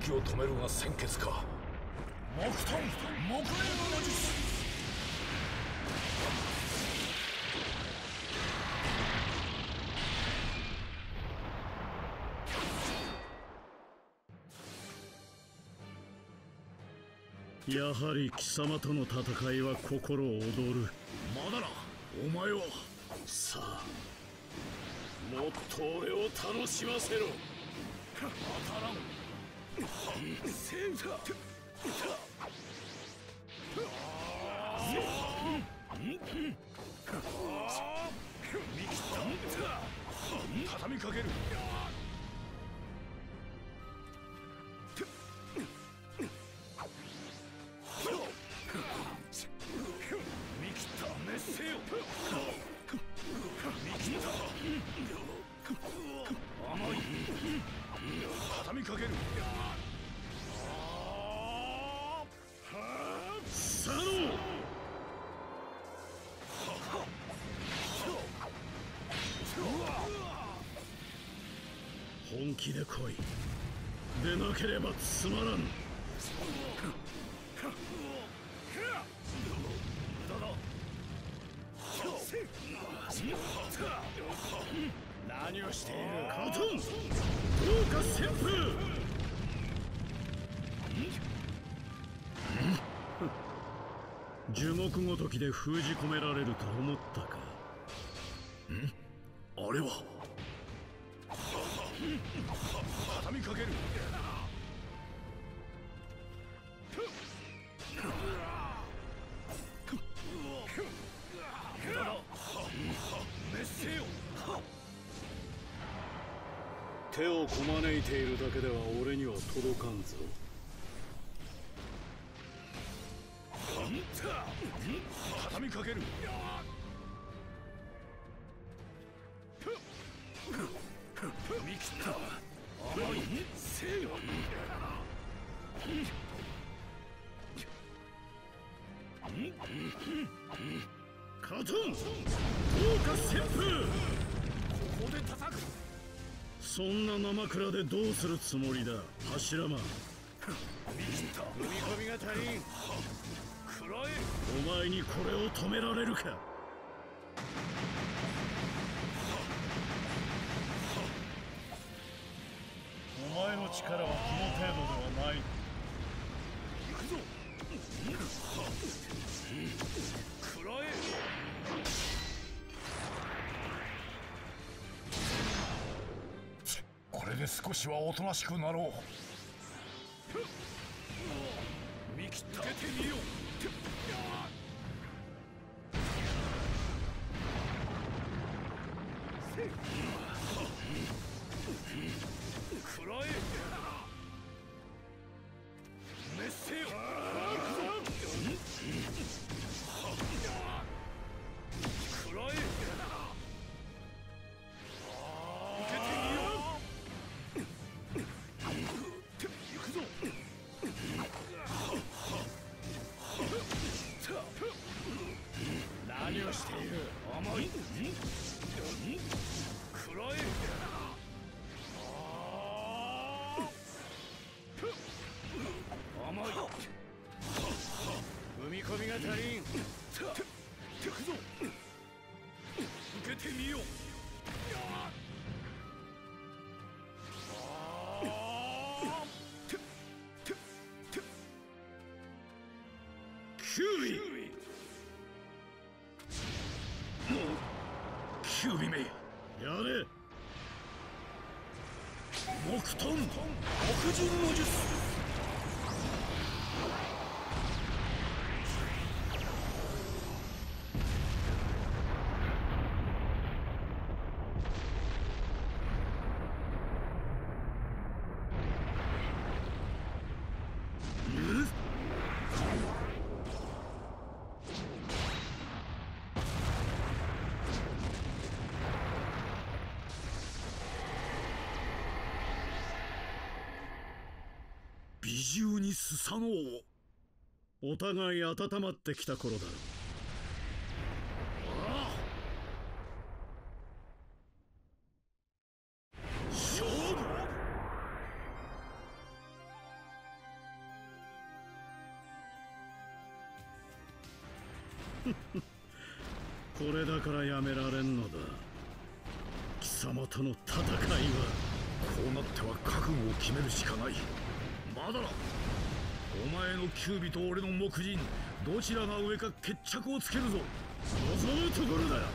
やはり動きを止めるが先決か。木遁木蓮の術やはり貴様との戦いは心躍る。まだな。お前は。さあ。もっと俺を楽しませろ。当たらん畳みかける本気で来い。でなければつまらん。何をしているカトンどうか旋風樹木ごときで封じ込められると思ったか。あれは畳みかける。手をこまねいているだけでは俺には届かんぞ見切った甘いせよカトンどうか旋風ここで叩くそんな生倉でどうするつもりだ柱間見切った踏み込みが足りんお前にこれを止められるか。力はこの程度ではない。行くぞ。えこれで少しはおとなしくなろう。見切ってみよう何をしている。甘い食らえ黒人の術中にすさのう。お互い温まってきた頃だ。勝負。これだからやめられんのだ。貴様との戦いは。こうなっては覚悟を決めるしかない。だだお前のキュービと俺の木人どちらが上か決着をつけるぞ。望むところだ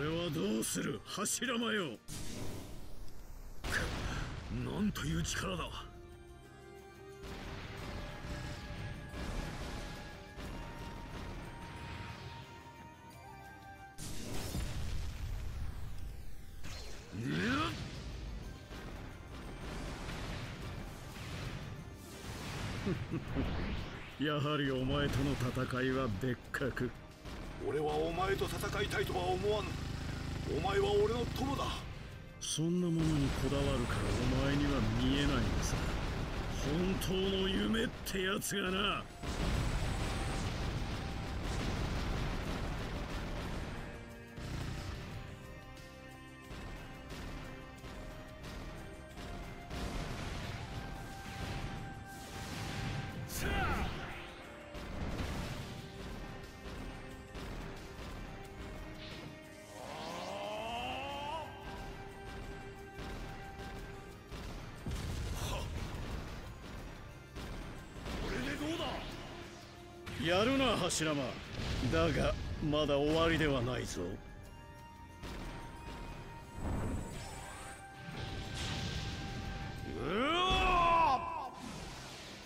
れはどうする？柱間よなんという力だ。やはりお前との戦いは別格。俺はお前と戦いたいとは思わぬ。お前は俺の友だ。そんなものにこだわるからお前には見えないのさ。本当の夢ってやつがな。やるな柱間。だがまだ終わりではないぞ。こ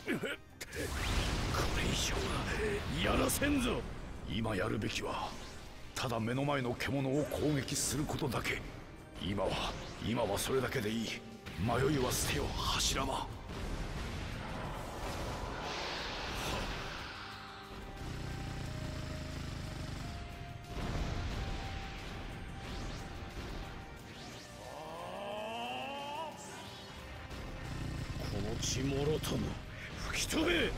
れ以上はやらせんぞ。今やるべきはただ目の前の獣を攻撃することだけ。今は今はそれだけでいい。迷いは捨てよ柱間。この血もろとも吹き飛べ。行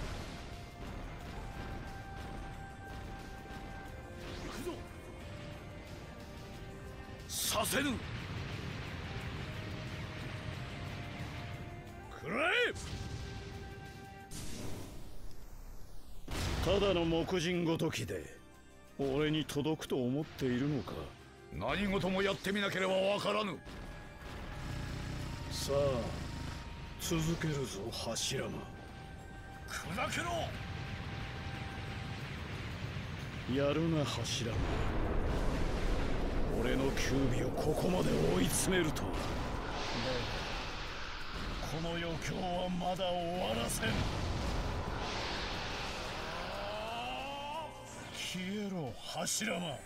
くぞ。させぬくらえ。ただの木人ごときで俺に届くと思っているのか。何事もやってみなければわからぬ。さあ続けるぞ柱間砕けろ。やるな柱間俺のキュービをここまで追い詰めるとは。だがこの余興はまだ終わらせん。消えろ柱間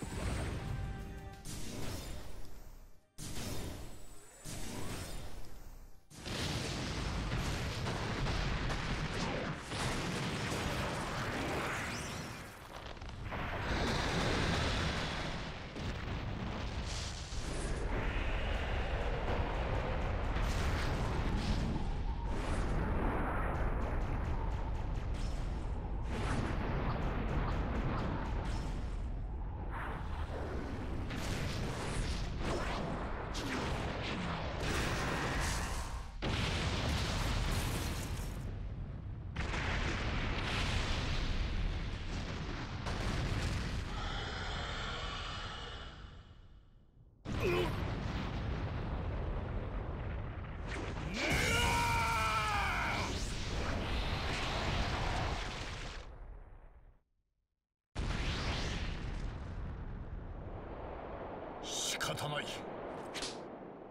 方ない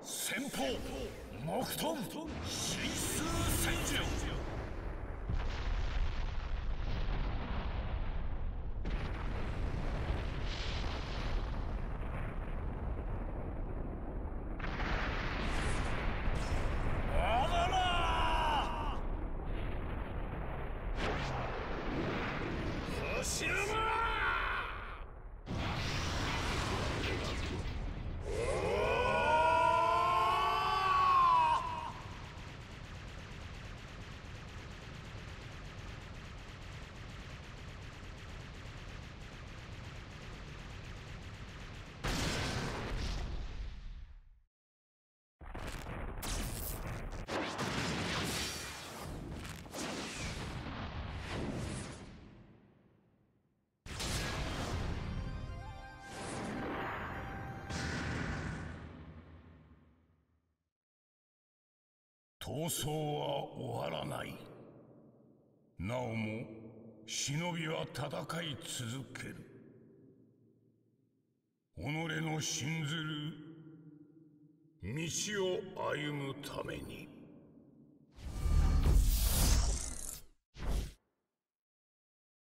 先方木遁神数戦術あらら闘争は終わらない。なおも忍びは戦い続ける。己の信ずる道を歩むために。